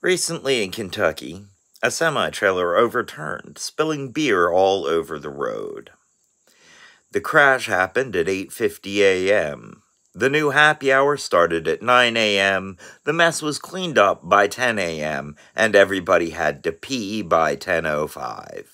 Recently in Kentucky, a semi-trailer overturned, spilling beer all over the road. The crash happened at 8.50 a.m. The new happy hour started at 9 a.m., the mess was cleaned up by 10 a.m., and everybody had to pee by 10.05.